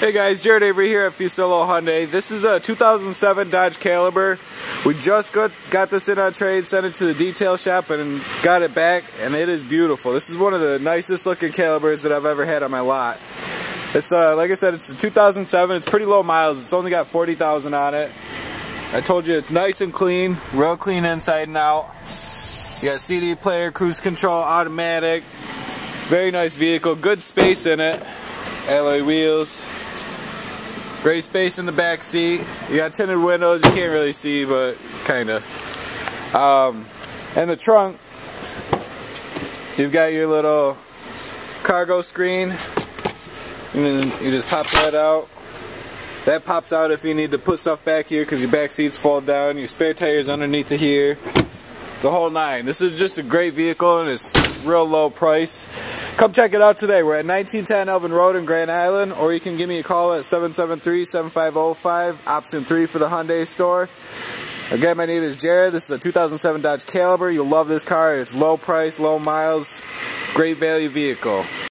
Hey guys, Jared Avery here at Fuccillo Hyundai. This is a 2007 Dodge Caliber. We just got, got this in on trade, sent it to the detail shop and got it back and it is beautiful. This is one of the nicest looking Calibers that I've ever had on my lot. It's uh, like I said, it's a 2007. It's pretty low miles. It's only got 40,000 on it. I told you it's nice and clean, real clean inside and out. You got CD player, cruise control, automatic. Very nice vehicle, good space in it. Alloy wheels. Great space in the back seat. You got tinted windows, you can't really see, but kinda. Um, and the trunk, you've got your little cargo screen. And then you just pop that out. That pops out if you need to put stuff back here because your back seats fall down. Your spare tires underneath of here. The whole nine. This is just a great vehicle and it's real low price. Come check it out today. We're at 1910 Elvin Road in Grand Island, or you can give me a call at 773-7505, option 3 for the Hyundai store. Again, my name is Jared. This is a 2007 Dodge Caliber. You'll love this car. It's low price, low miles, great value vehicle.